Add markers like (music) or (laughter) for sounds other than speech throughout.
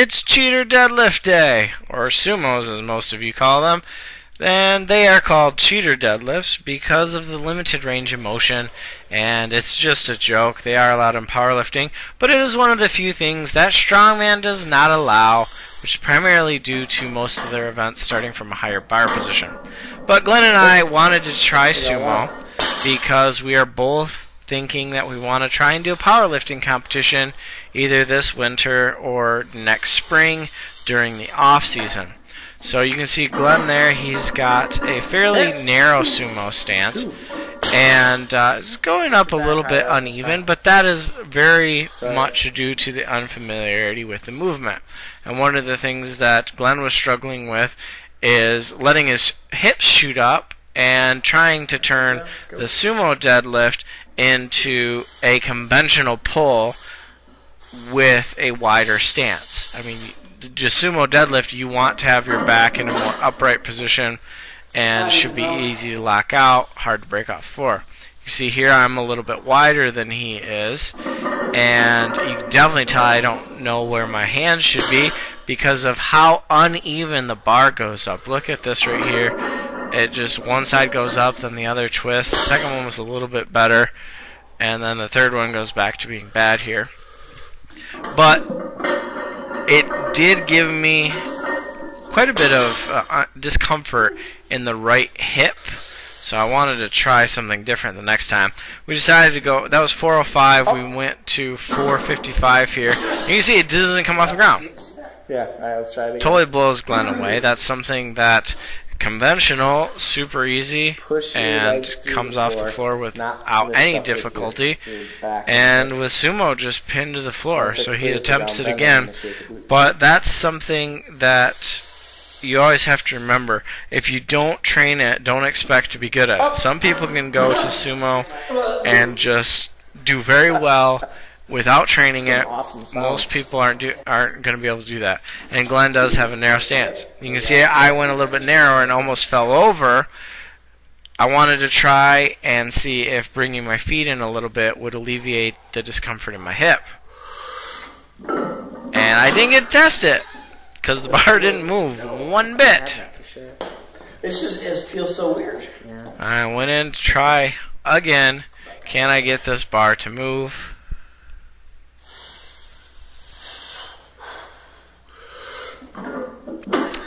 It's Cheater Deadlift Day, or sumos as most of you call them. And they are called cheater deadlifts because of the limited range of motion, and it's just a joke. They are allowed in powerlifting, but it is one of the few things that strongman does not allow, which is primarily due to most of their events starting from a higher bar position. But Glenn and I wanted to try sumo because we are both thinking that we want to try and do a powerlifting competition either this winter or next spring during the off season. So you can see Glenn there, he's got a fairly narrow sumo stance. And uh, it's going up a little bit uneven, but that is very much due to the unfamiliarity with the movement. And one of the things that Glenn was struggling with is letting his hips shoot up and trying to turn the sumo deadlift into a conventional pull with a wider stance. I mean, just sumo deadlift, you want to have your back in a more upright position and it should be easy to lock out, hard to break off floor. You see here I'm a little bit wider than he is, and you can definitely tell I don't know where my hands should be because of how uneven the bar goes up. Look at this right here it just one side goes up, then the other twists. The second one was a little bit better, and then the third one goes back to being bad here. But it did give me quite a bit of uh, uh discomfort in the right hip. So I wanted to try something different the next time. We decided to go, that was 405, we went to 455 here. You can see it doesn't come off the ground. Yeah, right, let's try it again. Totally blows Glenn away. That's something that conventional, super easy, and comes off the floor without any difficulty. And with sumo, just pinned to the floor. So he attempts it again. But that's something that you always have to remember. If you don't train it, don't expect to be good at it. Some people can go to sumo and just do very well without training Some it, awesome most people aren't do, aren't going to be able to do that. And Glenn does have a narrow stance. You can see I went a little bit narrower and almost fell over. I wanted to try and see if bringing my feet in a little bit would alleviate the discomfort in my hip. And I didn't get to test it because the bar (laughs) didn't move one bit. This just it feels so weird. I went in to try again. Can I get this bar to move?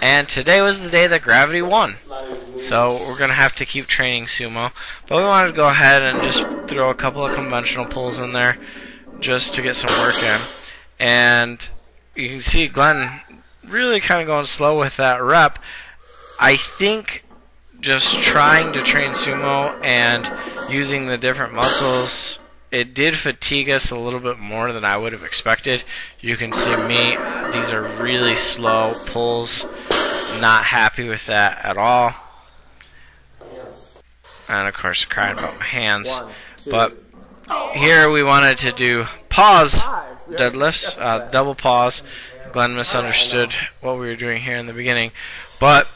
And today was the day that Gravity won. So we're going to have to keep training sumo. But we wanted to go ahead and just throw a couple of conventional pulls in there just to get some work in. And you can see Glenn really kind of going slow with that rep. I think just trying to train sumo and using the different muscles it did fatigue us a little bit more than I would have expected. You can see me, these are really slow pulls. Not happy with that at all. And of course, crying about my hands. But here we wanted to do pause deadlifts, uh, double pause. Glenn misunderstood what we were doing here in the beginning. But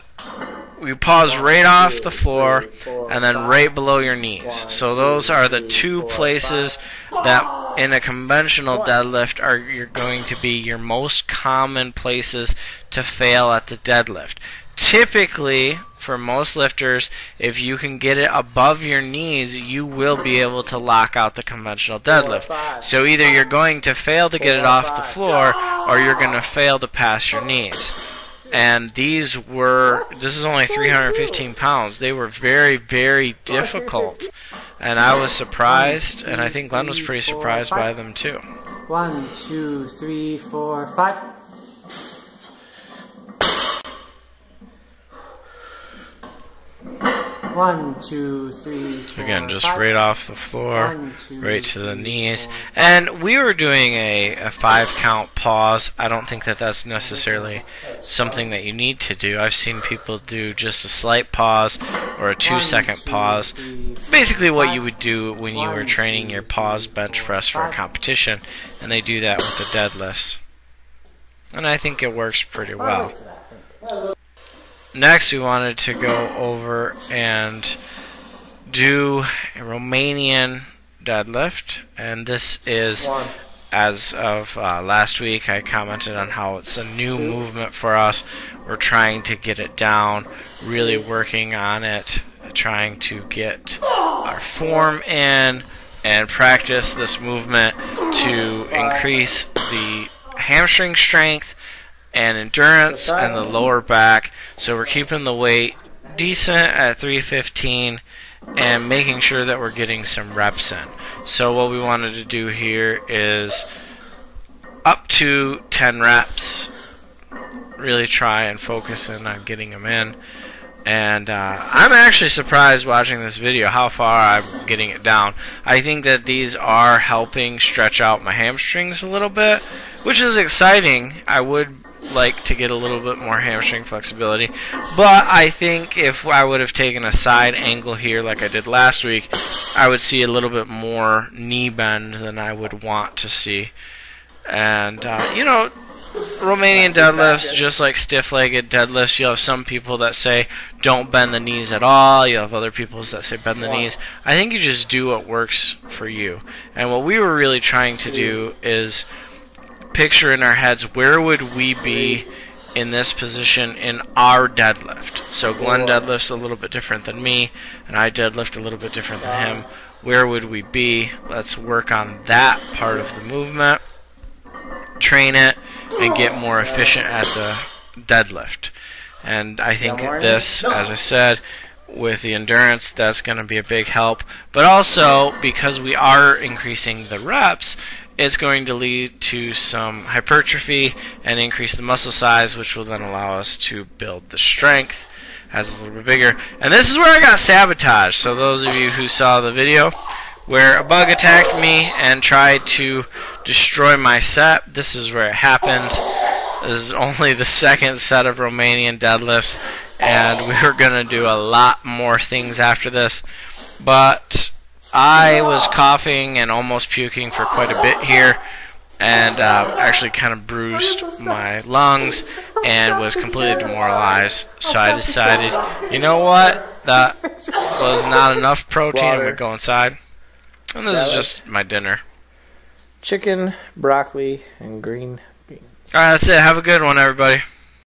we pause right off the floor and then right below your knees. So those are the two places that in a conventional deadlift are you're going to be your most common places to fail at the deadlift. Typically, for most lifters, if you can get it above your knees, you will be able to lock out the conventional deadlift. So either you're going to fail to get it off the floor or you're going to fail to pass your knees. And these were this is only 315 pounds. They were very very difficult. And i was surprised and i think glenn was pretty surprised by them too. One two three four five One, two, three. Four, Again, just five. right off the floor, One, two, right to the knees. Four. And we were doing a, a five count pause. I don't think that that's necessarily something that you need to do. I've seen people do just a slight pause or a two One, second two, pause. Three, Basically, what you would do when you were training your pause bench press for a competition, and they do that with the deadlifts. And I think it works pretty well. Next, we wanted to go over and do a Romanian deadlift, and this is as of uh, last week, I commented on how it's a new movement for us. We're trying to get it down, really working on it, trying to get our form in and practice this movement to increase the hamstring strength and endurance and the lower back. So we're keeping the weight decent at 315 and making sure that we're getting some reps in. So what we wanted to do here is up to 10 reps. Really try and focus in on getting them in. And uh, I'm actually surprised watching this video how far I'm getting it down. I think that these are helping stretch out my hamstrings a little bit, which is exciting. I would like to get a little bit more hamstring flexibility. But I think if I would have taken a side angle here like I did last week, I would see a little bit more knee bend than I would want to see. And, uh, you know, Romanian deadlifts, just like stiff legged deadlifts, you have some people that say don't bend the knees at all. You have other people that say bend the knees. I think you just do what works for you. And what we were really trying to do is picture in our heads where would we be in this position in our deadlift. So Glenn deadlifts a little bit different than me, and I deadlift a little bit different than him. Where would we be? Let's work on that part of the movement, train it, and get more efficient at the deadlift. And I think this, as I said, with the endurance, that's going to be a big help. But also, because we are increasing the reps, it's going to lead to some hypertrophy and increase the muscle size, which will then allow us to build the strength as a little bit bigger. And this is where I got sabotaged. So those of you who saw the video where a bug attacked me and tried to destroy my set, this is where it happened. This is only the second set of Romanian deadlifts, and we are going to do a lot more things after this. But I was coughing and almost puking for quite a bit here, and uh, actually kind of bruised my lungs and was completely demoralized. So I decided, you know what? That was not enough protein. I'm going to go inside. And this is just my dinner. Chicken, broccoli, and green beans. Alright, that's it. Have a good one, everybody.